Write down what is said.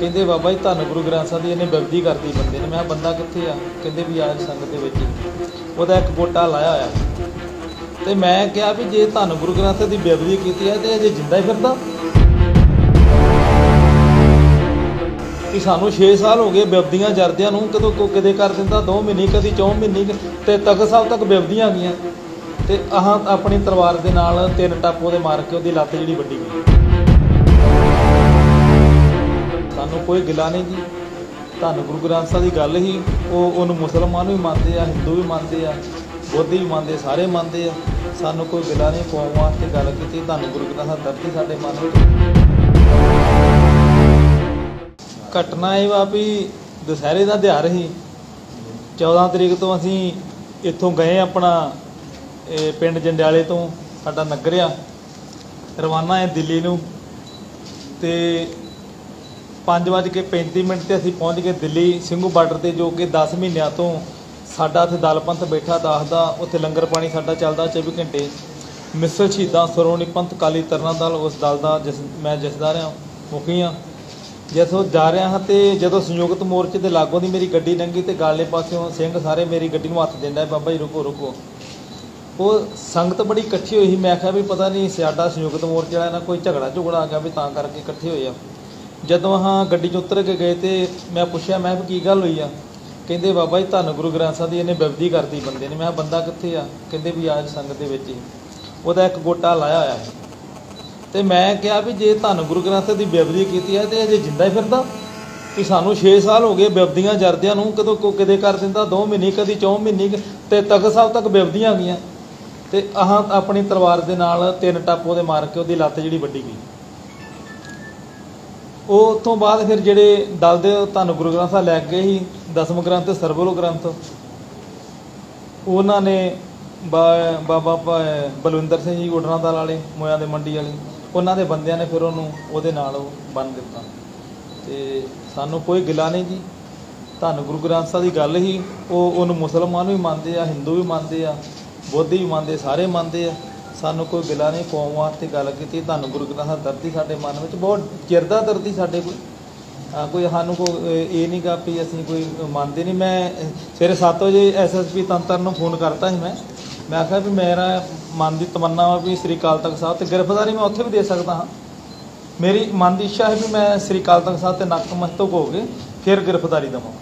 ਕਹਿੰਦੇ ਬਾਬਾ ਜੀ, ਧੰਨ ਗੁਰੂ ਗ੍ਰੰਥ ਸਾਹਿਬ ਦੀ ਇਹਨੇ ਬੇਬਦੀ ਕਰਦੀ ਬੰਦੇ ਨੇ। ਮੈਂ ਕਿਹਾ, ਬੰਦਾ ਕਿੱਥੇ ਆ? ਕਹਿੰਦੇ ਵੀ ਆਜ ਸੰਗਤ ਦੇ ਵਿੱਚ ਉਹਦਾ ਇੱਕ ਗੋਟਾ ਲਾਇਆ ਹੋਇਆ। ਤੇ ਮੈਂ ਕਿਹਾ ਵੀ ਜੇ ਧੰਨ ਗੁਰੂ ਗ੍ਰੰਥ ਸਾਹਿਬ ਦੀ ਬੇਬਦੀ ਕੀਤੀ ਹੈ, ਤੇ ਅਜੇ ਜਿੰਦਾ ਹੀ ਫਿਰਦਾ? ਕਿ ਸਾਨੂੰ 6 ਸਾਲ ਹੋ ਗਏ ਬਿਵਦੀਆਂ ਜਰਦਿਆਂ ਨੂੰ, ਕਦੋਂ ਕੋ ਕਦੇ ਕਰ ਦਿੰਦਾ? 2 ਮਹੀਨੇ, ਕਦੀ 4 ਮਹੀਨੇ ਤੇ ਤਖਤ ਸਾਹਿਬ ਤੱਕ ਬਿਵਦੀਆਂ ਗਈਆਂ। ਤੇ ਆਹ ਆਪਣੀ ਤਲਵਾਰ ਦੇ ਨਾਲ ਤਿੰਨ ਟੱਪ ਉਹਦੇ ਮਾਰ ਕੇ ਉਹਦੀ ਲੱਤ ਜਿਹੜੀ ਵੱਡੀ ਗਈ। ਸਾਨੂੰ ਕੋਈ ਗਿਲਾ ਨਹੀਂ ਜੀ। ਤੁਹਾਨੂੰ ਗੁਰੂ ਗ੍ਰੰਥ ਸਾਹਿਬ ਦੀ ਗੱਲ ਹੀ ਉਹ ਉਹਨੂੰ ਮੁਸਲਮਾਨ ਵੀ ਮੰਨਦੇ ਆ, ਹਿੰਦੂ ਵੀ ਮੰਨਦੇ ਆ, ਬੋਧੀ ਵੀ ਮੰਨਦੇ ਸਾਰੇ ਮੰਨਦੇ ਆ। ਸਾਨੂੰ ਕੋਈ ਗਿਲਾ ਨਹੀਂ, ਕੌਮ ਵਾਸਤੇ ਗੱਲ ਕੀਤੀ ਤੁਹਾਨੂੰ ਗੁਰੂ ਗ੍ਰੰਥ ਸਾਹਿਬ ਦਰਤੀ ਸਾਡੇ ਮਨ ਵਿੱਚ। ਘਟਨਾ ਇਹ ਵਾ ਵੀ ਦੁਸਹਿਰੇ ਦਾ ਦਿਹਾੜ ਸੀ। 14 ਤਰੀਕ ਤੋਂ ਅਸੀਂ ਇੱਥੋਂ ਗਏ ਆਪਣਾ ਪਿੰਡ ਜੰਡਿਆਲੇ ਤੋਂ, ਸਾਡਾ ਨਗਰਿਆ ਰਵਾਨਾ ਹੈ ਦਿੱਲੀ ਨੂੰ। ਤੇ 5:35 ਮਿੰਟ ਤੇ ਅਸੀਂ ਪਹੁੰਚ ਗਏ ਦਿੱਲੀ ਸਿੰਘੂ ਬਾਰਡਰ ਤੇ, ਜੋ ਕਿ 10 ਮਹੀਨਿਆਂ ਤੋਂ ਸਾਡਾ ਇੱਥੇ ਦਲ ਪੰਥ ਬੈਠਾ ਦੱਸਦਾ, ਉੱਥੇ ਲੰਗਰ ਪਾਣੀ ਸਾਡਾ ਚੱਲਦਾ 24 ਘੰਟੇ। ਮਿਸਲ ਸ਼ਹੀਦਾਂ ਸਰੋਣੀ ਪੰਥ ਕਾਲੀ ਤਰਨਾ ਦਲ ਉਸ ਦਲ ਦਾ ਜਿਸ, ਮੈਂ ਜਸਦਾਰ ਹਾਂ ਮੁਖੀ ਹਾਂ। ਜਦੋਂ ਜਾ ਰਿਹਾ ਹਾਂ ਤੇ ਜਦੋਂ ਸੰਯੁਕਤ ਮੋਰਚੇ ਦੇ ਲਾਗੋਂ ਦੀ ਮੇਰੀ ਗੱਡੀ ਲੰਘੀ ਤੇ ਗਾਲੇ ਪਾਸਿਓਂ ਸਿੰਘ ਸਾਰੇ ਮੇਰੀ ਗੱਡੀ ਨੂੰ ਹੱਥ ਦਿੰਦਾ ਬਾਬਾ ਜੀ, ਰੁਕੋ ਰੁਕੋ। ਉਹ ਸੰਗਤ ਬੜੀ ਇਕੱਠੀ ਹੋਈ ਸੀ, ਮੈਂ ਕਿਹਾ ਵੀ ਪਤਾ ਨਹੀਂ ਸਾਡਾ ਸੰਯੁਕਤ ਮੋਰਚਾ ਵਾਲਾ ਨਾਲ ਕੋਈ ਝਗੜਾ ਝੁਗੜਾ ਆ ਗਿਆ ਵੀ ਤਾਂ ਕਰਕੇ ਇਕੱਠੇ ਹੋਏ ਆ। ਜਦੋਂ ਹਾਂ ਗੱਡੀ 'ਚ ਉਤਰ ਕੇ ਗਏ ਤੇ ਮੈਂ ਪੁੱਛਿਆ, ਮੈਂ ਵੀ ਕੀ ਗੱਲ ਹੋਈ ਆ? ਕਹਿੰਦੇ, ਬਾਬਾ ਜੀ, ਧੰਨ ਗੁਰੂ ਗ੍ਰੰਥ ਸਾਹਿਬ ਦੀ ਇਹਨੇ ਬੇਬਦੀ ਕਰਤੀ ਬੰਦੇ ਨੇ। ਮੈਂ ਕਿਹਾ, ਬੰਦਾ ਕਿੱਥੇ ਆ? ਕਹਿੰਦੇ ਵੀ ਆਜ ਸੰਗਤ ਦੇ ਵਿੱਚ ਹੀ। ਉਹਦਾ ਇੱਕ ਗੋਟਾ ਲਾਇਆ ਹੋਇਆ ਹੈ ਤੇ ਮੈਂ ਕਿਹਾ ਵੀ ਜੇ ਧੰਨ ਗੁਰੂ ਗ੍ਰੰਥ ਸਾਹਿਬ ਦੀ ਬੇਬਦੀ ਕੀਤੀ ਹੈ ਤੇ ਅਜੇ ਜਿੰਦਾ ਹੀ ਫਿਰਦਾ? ਕਿ ਸਾਨੂੰ 6 ਸਾਲ ਹੋ ਗਏ ਬਿਵਦੀਆਂ ਜਰਦਿਆਂ ਨੂੰ, ਕਦੋਂ ਕੋ ਕਦੇ ਕਰ ਦਿੰਦਾ 2 ਮਹੀਨੇ, ਕਦੀ 4 ਮਹੀਨੇ ਤੇ ਤਖਤ ਸਾਹਿਬ ਤੱਕ ਬਿਵਦੀਆਂ ਗਈਆਂ। ਤੇ ਆਹ ਆਪਣੀ ਤਲਵਾਰ ਦੇ ਨਾਲ ਤਿੰਨ ਟੱਪ ਉਹਦੇ ਮਾਰ ਕੇ ਉਹਦੀ ਲੱਤ ਜਿਹੜੀ ਵੱਡੀ ਗਈ। ਉਹ ਤੋਂ ਬਾਅਦ ਫਿਰ ਜਿਹੜੇ ਦਲ ਦੇ ਧੰਨ ਗੁਰੂ ਗ੍ਰੰਥ ਸਾਹਿਬ ਲੈ ਕੇ ਗਏ ਸੀ, ਦਸਮ ਗ੍ਰੰਥ ਤੇ ਸਰਬਲੋ ਗ੍ਰੰਥ। ਉਹਨਾਂ ਨੇ ਬਾ- ਬਾਬਾ ਬਲਵਿੰਦਰ ਸਿੰਘ ਜੀ ਉਡਰਾਂ ਦਲ ਵਾਲੇ, ਮੋਇਆਂ ਦੇ ਮੰਡੀ ਵਾਲੇ, ਉਹਨਾਂ ਦੇ ਬੰਦਿਆਂ ਨੇ ਫਿਰ ਉਹਨੂੰ ਉਹਦੇ ਨਾਲ ਉਹ ਬੰਨ ਦਿੱਤਾ। ਤੇ ਸਾਨੂੰ ਕੋਈ ਗਿਲਾ ਨਹੀਂ ਜੀ। ਧੰਨ ਗੁਰੂ ਗ੍ਰੰਥ ਸਾਹਿਬ ਦੀ ਗੱਲ ਹੀ, ਉਹ ਉਹਨੂੰ ਮੁਸਲਮਾਨ ਵੀ ਮੰਨਦੇ ਆ, ਹਿੰਦੂ ਵੀ ਮੰਨਦੇ ਆ, ਬੋਧੀ ਵੀ ਮੰਨਦੇ ਸਾਰੇ ਮੰਨਦੇ ਆ। ਸਾਨੂੰ ਕੋਈ ਗਿਲਾ ਨਹੀਂ, ਕੌਮ ਵਾਸਤੇ ਗੱਲ ਕੀਤੀ ਤੁਹਾਨੂੰ ਗੁਰੂ ਗ੍ਰੰਥ ਸਾਹਿਬ ਦਰਦੀ ਸਾਡੇ ਮਨ ਵਿੱਚ ਬਹੁਤ ਚਿਰਦਾ ਦਰਦੀ ਸਾਡੇ ਕੋਈ ਆ ਕੋਈ ਸਾਨੂੰ ਕੋ ਇਹ ਨਹੀਂ ਗਾ ਵੀ ਅਸੀਂ ਕੋਈ ਮੰਨਦੇ ਨਹੀਂ। ਮੈਂ ਸਵੇਰੇ 7 ਵਜੇ ਐਸਐਸਪੀ ਤੰਤਰ ਨੂੰ ਫੋਨ ਕਰਤਾ ਸੀ ਮੈਂ। ਮੈਂ ਆਖਿਆ ਵੀ ਮੇਰਾ ਮਨ ਦੀ ਤਮੰਨਾ ਵਾ ਵੀ ਸ੍ਰੀ ਕਾਲ ਤਖਤ ਸਾਹਿਬ ਤੇ ਗ੍ਰਿਫਤਾਰੀ ਮੈਂ ਉੱਥੇ ਵੀ ਦੇ ਸਕਦਾ ਹਾਂ। ਮੇਰੀ ਮਨ ਦੀ ਇੱਛਾ ਹੈ ਵੀ ਮੈਂ ਸ੍ਰੀ ਕਾਲ ਤਖਤ ਸਾਹਿਬ ਤੇ ਨਤਮਸਤਕ ਹੋ ਕੇ ਫਿਰ ਗ੍ਰਿਫਤਾਰੀ ਦੇਵਾਂ।